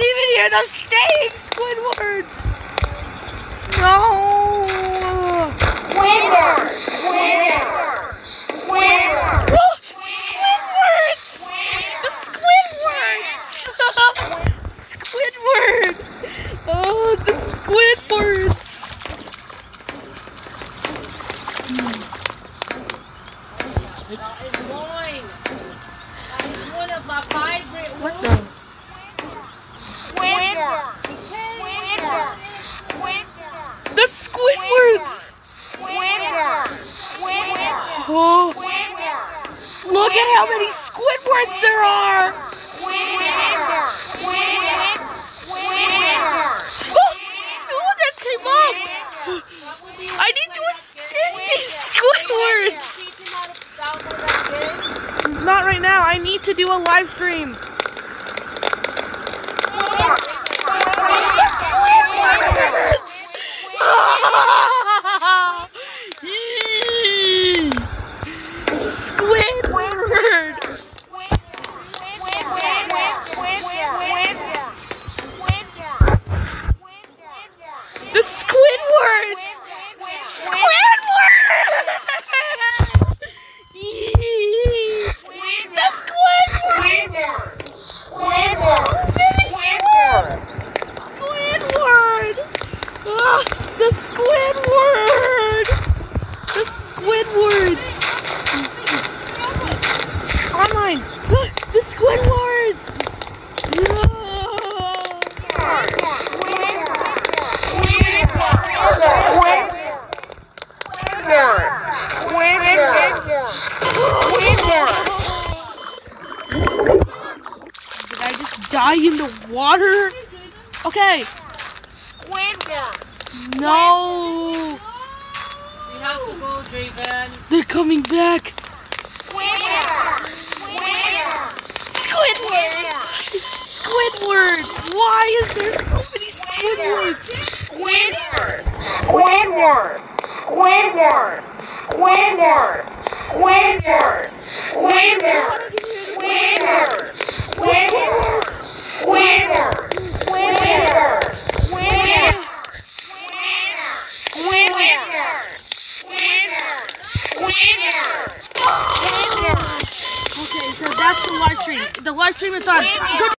didn't even hear those same Squidwards! No! Squidward! Squidward! Squidward! Whoa! Squidward! Squidward! Squidward! Oh, the Squidwards! That is mine! That is one of my favorite Squidwards! Squidward. Squidward. Oh, Squidward. look at how many Squidwards there are! Squidward. Squidward. Squidward. Oh, oh, that came up! I need to escape these Squidwards! Not right now, I need to do a live stream. The! Squidward! Yee! The Squidward! Squidward! Ah, the Squidward! The Squidward! Online! Ah, The Squidward! Did I just die in the water? Okay, no! We have to go, Draven. They're coming back! Squidward! Why is there so many Squidwards? Squidward! Squidward! Squidward! Squidward! Squidward! Squidward! Squidward! Squidward! Squidward! Squidward! Squidward! Squidward! Squidward! Squidward! Okay, so that's the live stream. The live stream is. Good